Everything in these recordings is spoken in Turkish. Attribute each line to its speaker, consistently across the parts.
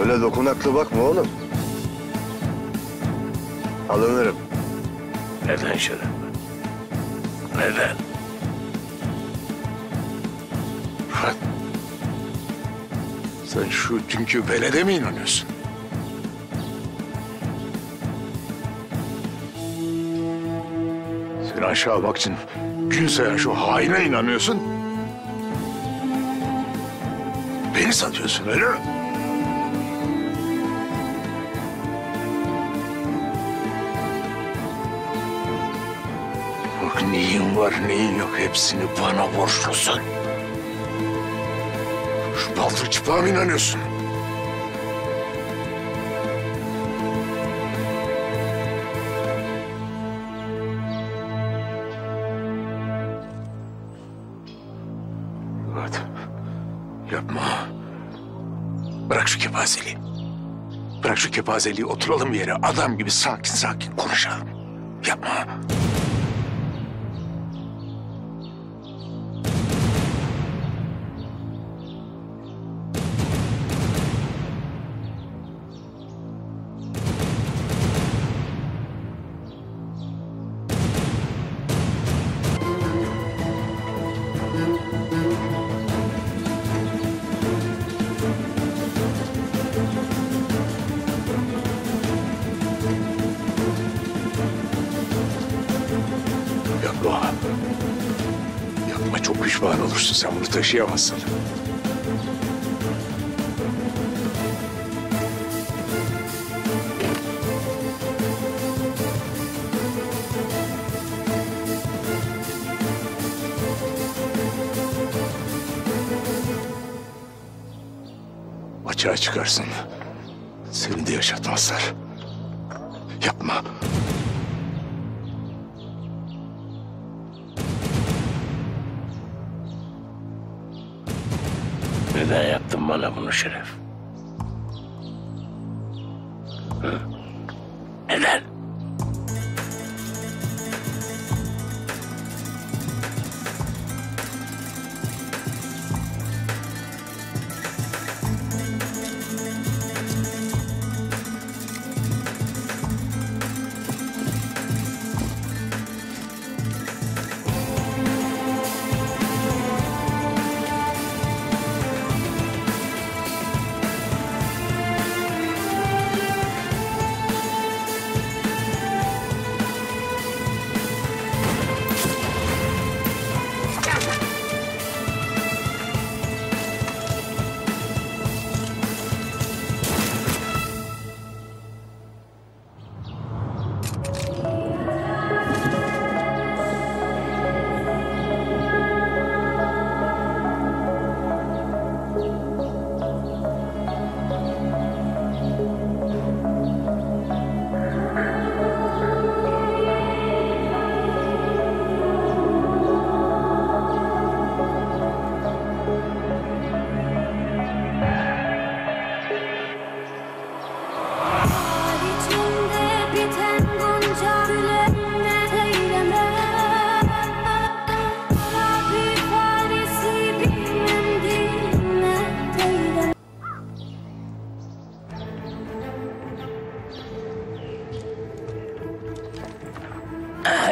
Speaker 1: Öyle dokunaklı bakma oğlum. Alınırım.
Speaker 2: Neden Şeref? Neden? Sen şu dünkü belede mi inanıyorsun? Sen aşağı bak için gün şu haine inanıyorsun. Beni satıyorsun öyle mi? Neyin var neyin yok hepsini bana borçlusun. Şu baltır çıpağa mı inanıyorsun? Murat, yapma. Bırak şu kepazeliği. Bırak şu kepazeliği oturalım bir yere adam gibi sakin sakin konuşalım. Yapma. Olursun sen bunu taşıyamazsın. Açığa çıkarsın. Seni de yaşatmazlar. Yapma. Neden yaptın bana bunu Şeref? Hı?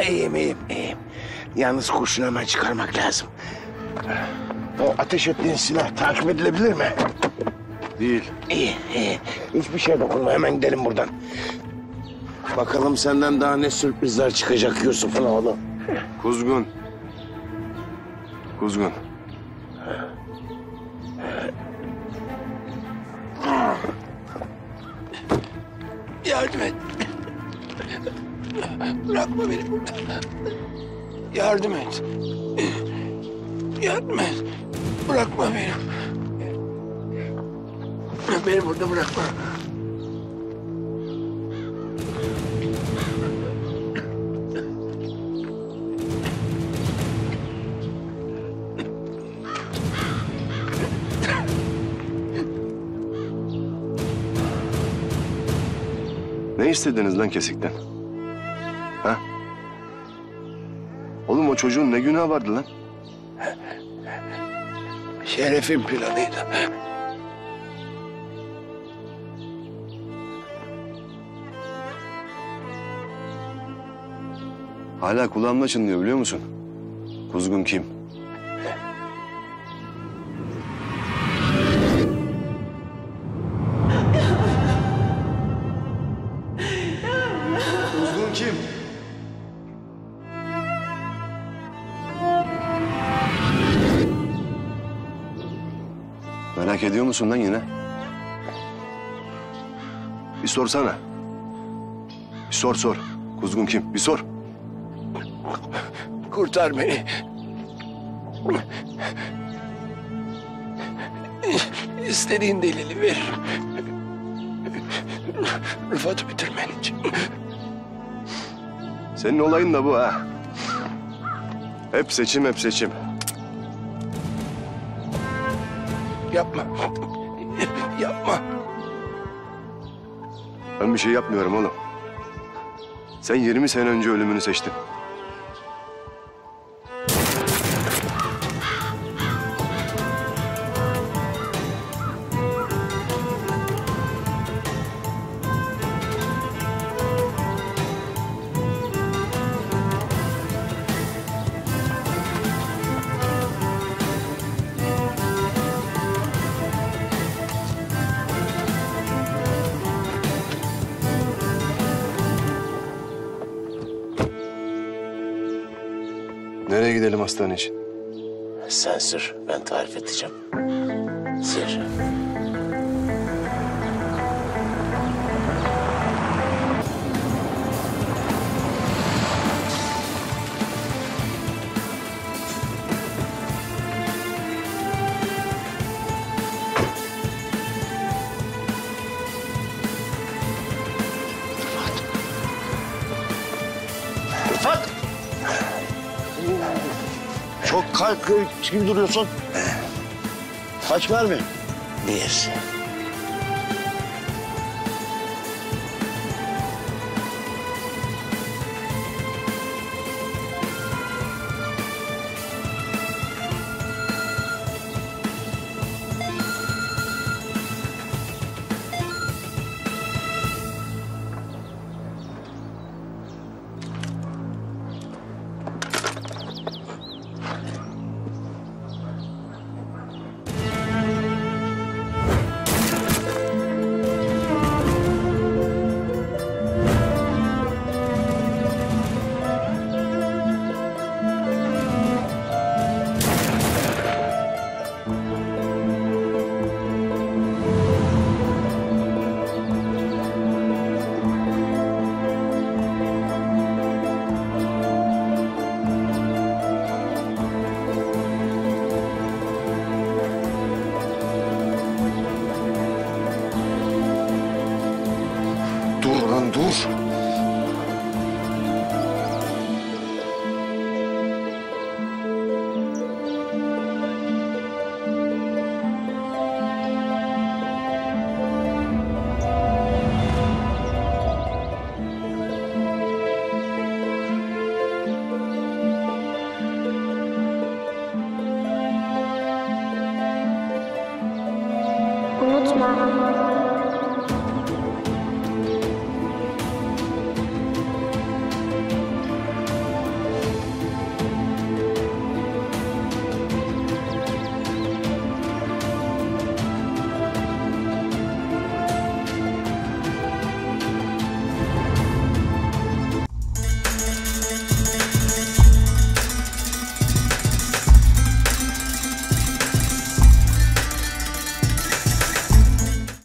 Speaker 3: İyiyim iyiyim iyiyim. Yalnız kurşunu hemen çıkarmak lazım. O ateş ettiğin silah takip edilebilir mi?
Speaker 1: Değil.
Speaker 3: İyi iyi. Hiçbir şeye dokunma hemen gidelim buradan. Bakalım senden daha ne sürprizler çıkacak Yusuf'un oğlu.
Speaker 1: Kuzgun. Kuzgun.
Speaker 2: Yardım et. Bırakma beni. Yardım et. Yardım et. Bırakma beni. Beni burada bırakma.
Speaker 1: Ne istediniz lan kesikten? çocuğun ne günah vardı lan?
Speaker 2: Şeref'in planıydı.
Speaker 1: Hala kulağımda çınlıyor biliyor musun? Kuzgun kim? Merak ediyor musun lan yine? Bir sorsana. Bir sor sor. Kuzgun kim? Bir sor.
Speaker 4: Kurtar beni. İstediğin delili ver. Rıfat'ı bitirmen için.
Speaker 1: Senin olayın da bu ha. Hep seçim, hep seçim.
Speaker 4: Yapma. Yapma.
Speaker 1: Ben bir şey yapmıyorum oğlum. Sen 20 sene önce ölümünü seçtin. Nereye gidelim hastane için?
Speaker 3: Sen sür, ben tarif edeceğim. Sür. Kalp gibi duruyorsun. Kaç mermi? Bir.